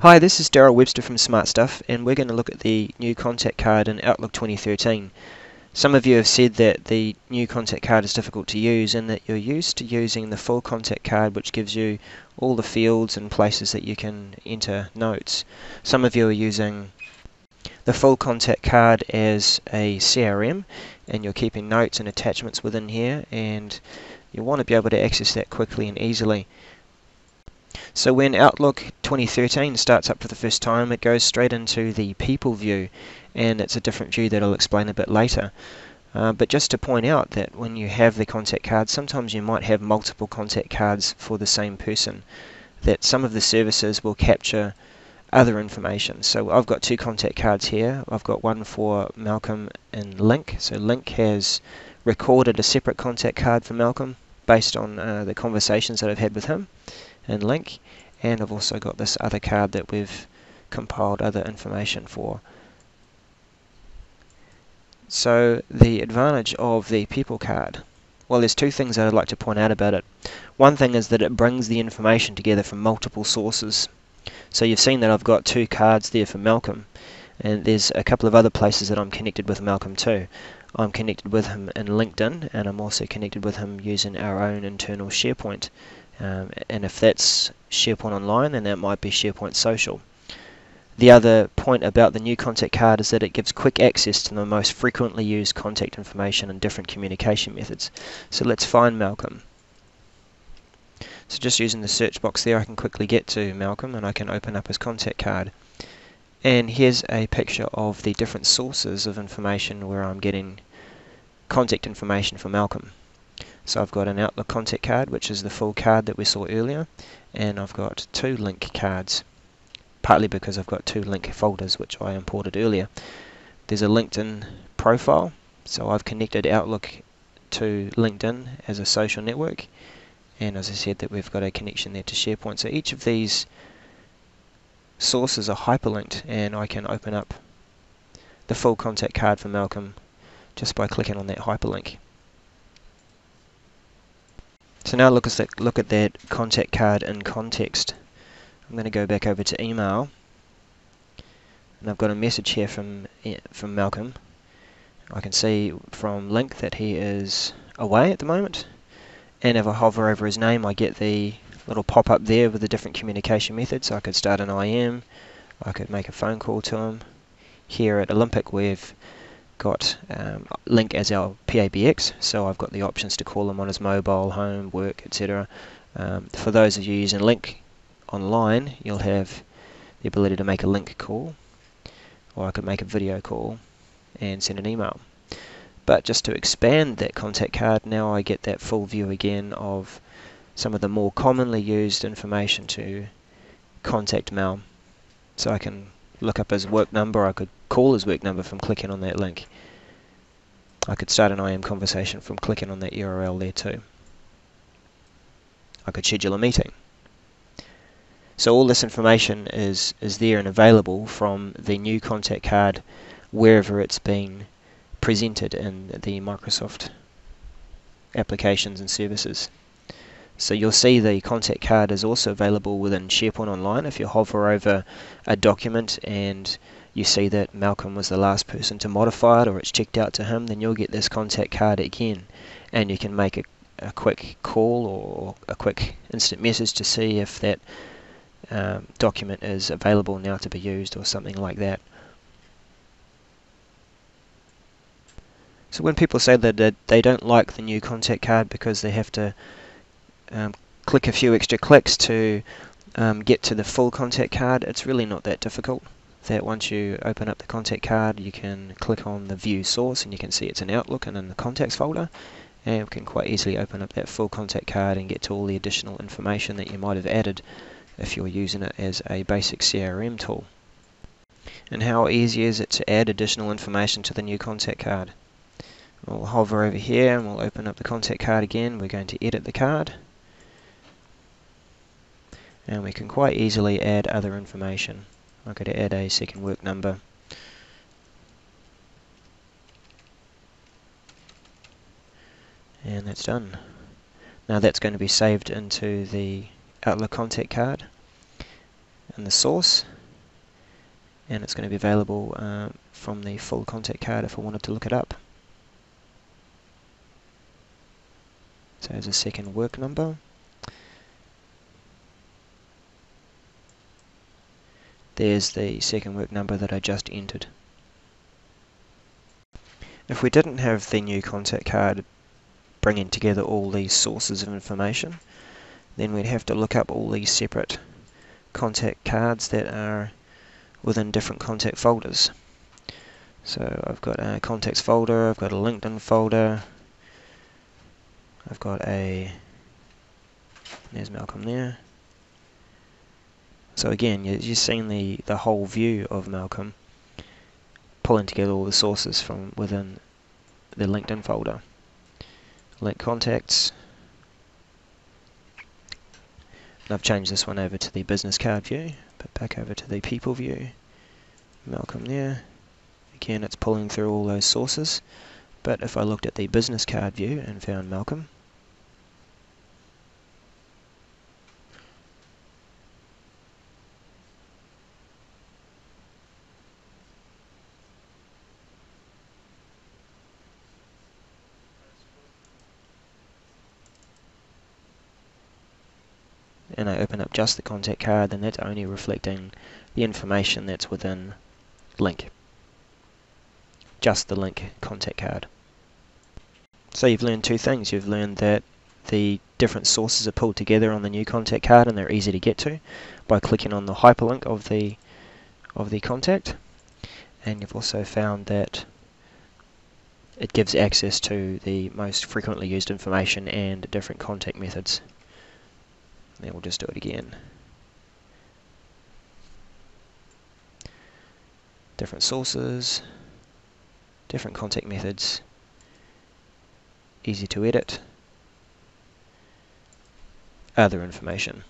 Hi, this is Daryl Webster from Smart Stuff, and we're going to look at the new contact card in Outlook 2013. Some of you have said that the new contact card is difficult to use and that you're used to using the full contact card which gives you all the fields and places that you can enter notes. Some of you are using the full contact card as a CRM and you're keeping notes and attachments within here and you want to be able to access that quickly and easily. So when Outlook 2013 starts up for the first time, it goes straight into the People view, and it's a different view that I'll explain a bit later. Uh, but just to point out that when you have the contact card, sometimes you might have multiple contact cards for the same person. That some of the services will capture other information. So I've got two contact cards here. I've got one for Malcolm and Lync. So Lync has recorded a separate contact card for Malcolm based on uh, the conversations that I've had with him and Lync and I've also got this other card that we've compiled other information for. So the advantage of the people card well there's two things that I'd like to point out about it. One thing is that it brings the information together from multiple sources. So you've seen that I've got two cards there for Malcolm and there's a couple of other places that I'm connected with Malcolm too. I'm connected with him in LinkedIn and I'm also connected with him using our own internal SharePoint um, and if that's SharePoint Online, then that might be SharePoint Social. The other point about the new contact card is that it gives quick access to the most frequently used contact information and different communication methods. So let's find Malcolm. So just using the search box there I can quickly get to Malcolm and I can open up his contact card. And here's a picture of the different sources of information where I'm getting contact information for Malcolm. So I've got an Outlook contact card, which is the full card that we saw earlier, and I've got two Lync cards, partly because I've got two Lync folders which I imported earlier. There's a LinkedIn profile, so I've connected Outlook to LinkedIn as a social network, and as I said that we've got a connection there to SharePoint. So each of these sources are hyperlinked, and I can open up the full contact card for Malcolm just by clicking on that hyperlink. So now look at that, look at that contact card in context. I'm going to go back over to email, and I've got a message here from eh, from Malcolm. I can see from Lync that he is away at the moment, and if I hover over his name, I get the little pop-up there with the different communication methods. I could start an IM, I could make a phone call to him. Here at Olympic, we've got um, Lync as our PABX, so I've got the options to call him on his mobile, home, work, etc. Um, for those of you using Lync online, you'll have the ability to make a Lync call, or I could make a video call and send an email. But just to expand that contact card, now I get that full view again of some of the more commonly used information to contact Mal. So I can look up his work number, I could call his work number from clicking on that link. I could start an IM conversation from clicking on that URL there too. I could schedule a meeting. So all this information is, is there and available from the new contact card wherever it's been presented in the Microsoft applications and services. So you'll see the contact card is also available within SharePoint Online. If you hover over a document and you see that Malcolm was the last person to modify it or it's checked out to him, then you'll get this contact card again and you can make a, a quick call or a quick instant message to see if that um, document is available now to be used or something like that. So when people say that they don't like the new contact card because they have to um, click a few extra clicks to um, get to the full contact card, it's really not that difficult. That once you open up the contact card, you can click on the view source and you can see it's in Outlook and in the contacts folder. And we can quite easily open up that full contact card and get to all the additional information that you might have added if you're using it as a basic CRM tool. And how easy is it to add additional information to the new contact card? We'll hover over here and we'll open up the contact card again. We're going to edit the card and we can quite easily add other information. I could add a second work number and that's done. Now that's going to be saved into the Outlook contact card. and the source and it's going to be available uh, from the full contact card if I wanted to look it up. So there's a second work number. There's the second work number that I just entered. If we didn't have the new contact card bringing together all these sources of information, then we'd have to look up all these separate contact cards that are within different contact folders. So I've got a contacts folder, I've got a LinkedIn folder, I've got a, there's Malcolm there. So again, you're just seeing the, the whole view of Malcolm pulling together all the sources from within the LinkedIn folder. Lync contacts. And I've changed this one over to the business card view, but back over to the people view. Malcolm there. Again, it's pulling through all those sources. But if I looked at the business card view and found Malcolm, and I open up just the contact card, then that's only reflecting the information that's within Lync. Just the Lync contact card. So you've learned two things. You've learned that the different sources are pulled together on the new contact card and they're easy to get to by clicking on the hyperlink of the of the contact. And you've also found that it gives access to the most frequently used information and different contact methods. Then we'll just do it again. Different sources, different contact methods, easy to edit, other information.